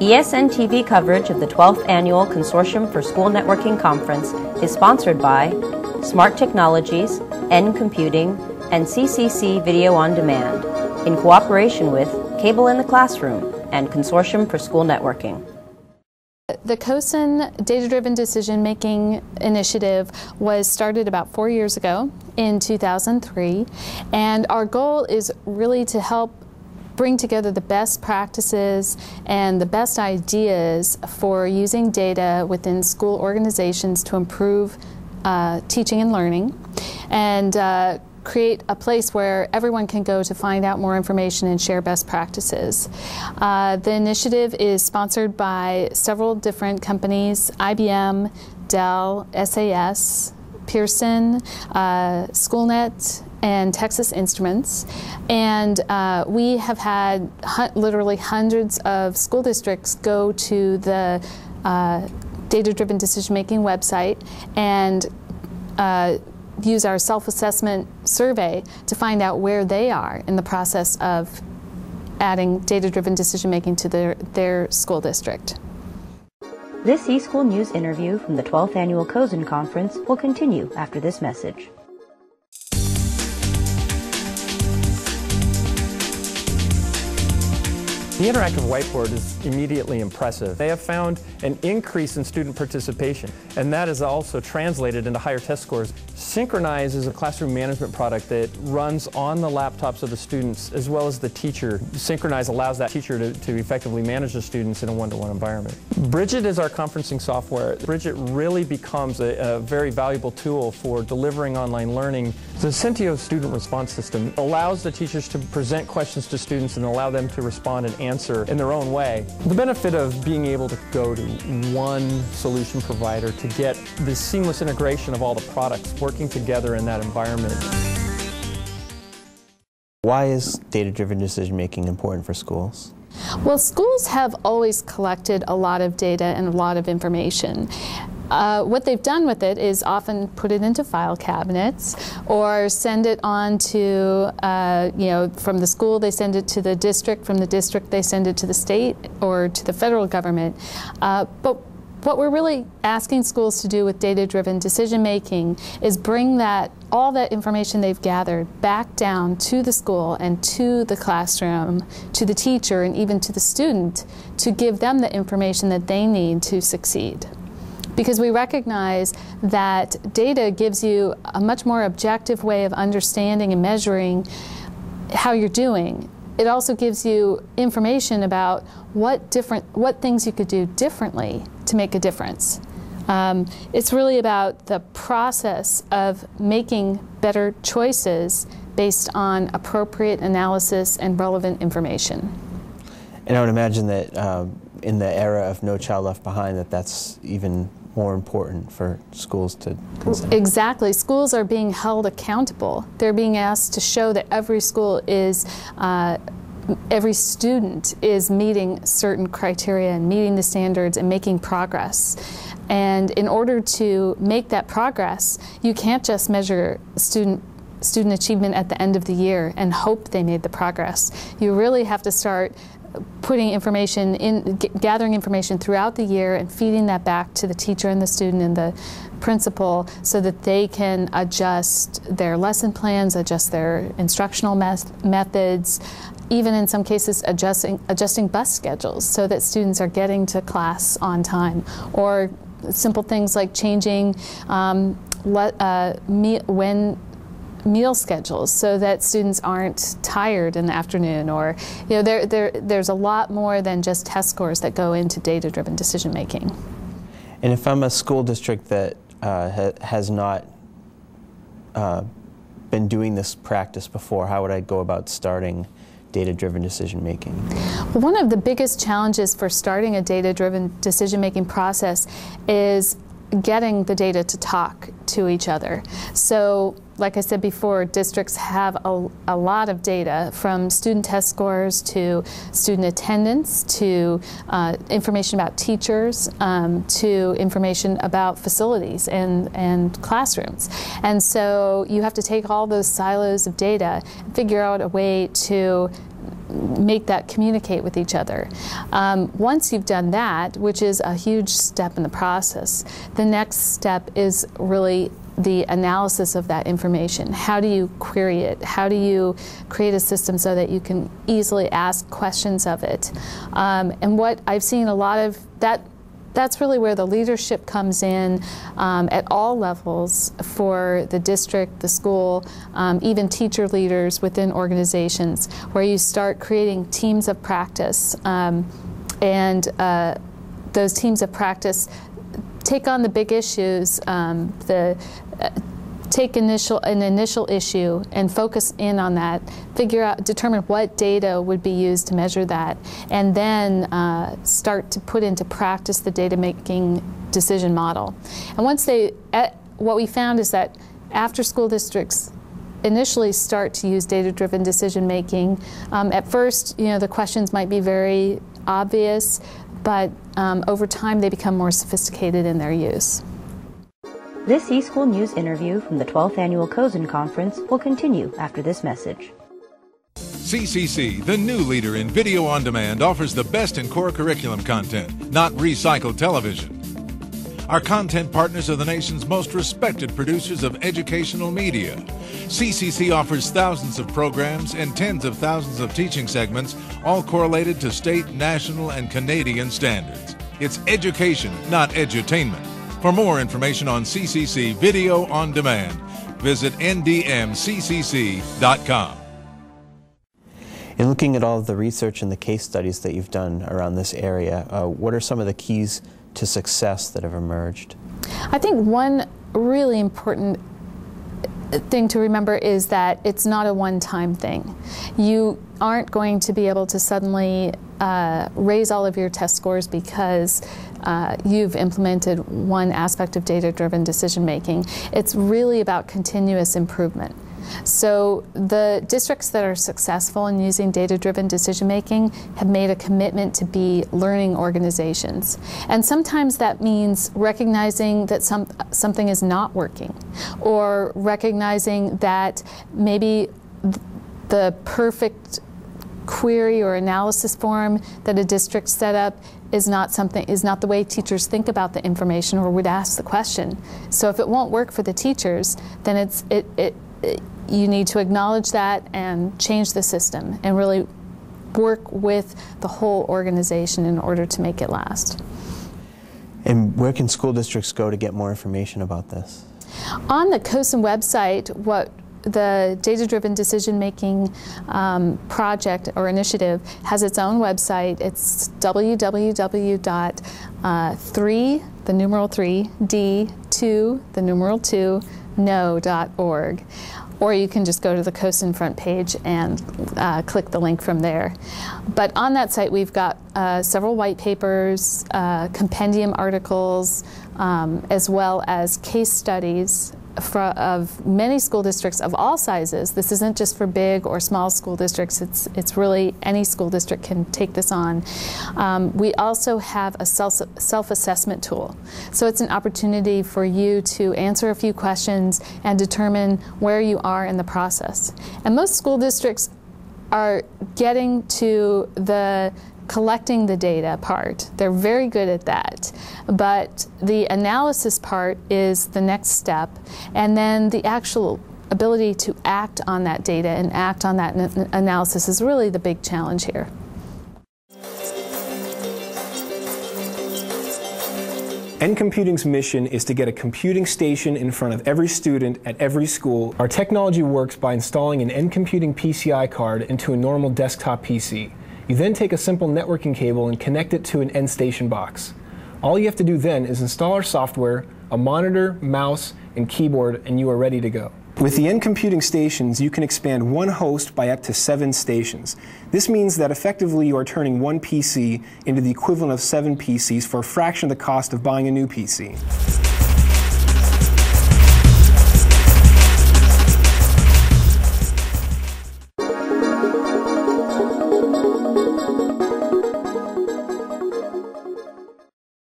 ESN TV coverage of the 12th Annual Consortium for School Networking Conference is sponsored by Smart Technologies, NComputing, and CCC Video on Demand in cooperation with Cable in the Classroom and Consortium for School Networking. The COSN Data Driven Decision Making Initiative was started about four years ago in 2003, and our goal is really to help bring together the best practices and the best ideas for using data within school organizations to improve uh, teaching and learning and uh, create a place where everyone can go to find out more information and share best practices. Uh, the initiative is sponsored by several different companies, IBM, Dell, SAS, Pearson, uh, SchoolNet, and Texas Instruments. And uh, we have had literally hundreds of school districts go to the uh, data driven decision making website and uh, use our self assessment survey to find out where they are in the process of adding data driven decision making to their, their school district. This eSchool News interview from the 12th Annual COSN Conference will continue after this message. The interactive whiteboard is immediately impressive. They have found an increase in student participation, and that is also translated into higher test scores. SynchronEyes is a classroom management product that runs on the laptops of the students as well as the teacher. SynchronEyes allows that teacher to, to effectively manage the students in a one-to-one -one environment. Bridgit is our conferencing software. Bridgit really becomes a, a very valuable tool for delivering online learning. The Senteo student response system allows the teachers to present questions to students and allow them to respond and answer in their own way. The benefit of being able to go to one solution provider to get the seamless integration of all the products working together in that environment. Why is data-driven decision making important for schools? Well, schools have always collected a lot of data and a lot of information. Uh, what they've done with it is often put it into file cabinets or send it on to, uh, you know, from the school they send it to the district, from the district they send it to the state or to the federal government. Uh, but what we're really asking schools to do with data-driven decision making is bring that all that information they've gathered back down to the school and to the classroom, to the teacher and even to the student to give them the information that they need to succeed because we recognize that data gives you a much more objective way of understanding and measuring how you're doing. It also gives you information about what different what things you could do differently to make a difference. Um, it's really about the process of making better choices based on appropriate analysis and relevant information. And I would imagine that um, in the era of No Child Left Behind, that that's even more important for schools to consider. Exactly. Schools are being held accountable. They're being asked to show that every school is. Uh, every student is meeting certain criteria and meeting the standards and making progress. And in order to make that progress, you can't just measure student student achievement at the end of the year and hope they made the progress. You really have to start putting information in, gathering information throughout the year and feeding that back to the teacher and the student and the principal so that they can adjust their lesson plans, adjust their instructional methods, even in some cases adjusting, adjusting bus schedules so that students are getting to class on time. Or simple things like changing um, uh, me, when meal schedules so that students aren't tired in the afternoon or you know there, there, there's a lot more than just test scores that go into data-driven decision making. And if I'm a school district that uh, ha has not uh, been doing this practice before, how would I go about starting data-driven decision making? One of the biggest challenges for starting a data-driven decision making process is getting the data to talk to each other. So like I said before, districts have a, a, lot of data from student test scores to student attendance to uh, information about teachers um, to information about facilities and, and classrooms. And so you have to take all those silos of data and figure out a way to make that communicate with each other. Um, once you've done that, which is a huge step in the process, the next step is really the analysis of that information. How do you query it? How do you create a system so that you can easily ask questions of it? Um, and what I've seen a lot of that that's really where the leadership comes in um, at all levels for the district, the school, um, even teacher leaders within organizations, where you start creating teams of practice. Um, and uh, those teams of practice take on the big issues, um, the uh, take initial an initial issue and focus in on that, figure out, determine what data would be used to measure that, and then uh, start to put into practice the data making decision model. And once they, at, what we found is that after school districts initially start to use data-driven decision making, um, at first, you know, the questions might be very obvious, but um, over time they become more sophisticated in their use. This eSchool News interview from the 12th Annual COSN Conference will continue after this message. CCC, the new leader in video on demand, offers the best in core curriculum content, not recycled television. Our content partners are the nation's most respected producers of educational media. CCC offers thousands of programs and tens of thousands of teaching segments, all correlated to state, national, and Canadian standards. It's education, not edutainment. For more information on CCC Video on Demand, visit ndmccc.com. In looking at all of the research and the case studies that you've done around this area, uh, what are some of the keys to success that have emerged? I think one really important thing to remember is that it's not a one-time thing. You aren't going to be able to suddenly uh, raise all of your test scores because uh, you've implemented one aspect of data-driven decision making. It's really about continuous improvement. So the districts that are successful in using data-driven decision-making have made a commitment to be learning organizations. And sometimes that means recognizing that some, something is not working or recognizing that maybe the perfect query or analysis form that a district set up is not something is not the way teachers think about the information or would ask the question. So if it won't work for the teachers, then it's it, it, it you need to acknowledge that and change the system and really work with the whole organization in order to make it last. And where can school districts go to get more information about this? On the COSN website, what the data-driven decision-making um, project or initiative has its own website. It's www.3, the numeral 3, D2, the numeral 2, know.org. Or you can just go to the COSN front page and uh, click the link from there. But on that site, we've got uh, several white papers, uh, compendium articles, um, as well as case studies of many school districts of all sizes. This isn't just for big or small school districts. It's it's really any school district can take this on. Um, we also have a self self assessment tool, so it's an opportunity for you to answer a few questions and determine where you are in the process. And most school districts are getting to the collecting the data part. They're very good at that. But the analysis part is the next step. And then the actual ability to act on that data and act on that analysis is really the big challenge here. NComputing's mission is to get a computing station in front of every student at every school. Our technology works by installing an NComputing PCI card into a normal desktop PC. You then take a simple networking cable and connect it to an end station box. All you have to do then is install our software, a monitor, mouse, and keyboard, and you are ready to go. With the NComputing stations, you can expand one host by up to seven stations. This means that effectively you are turning one PC into the equivalent of seven PCs for a fraction of the cost of buying a new PC.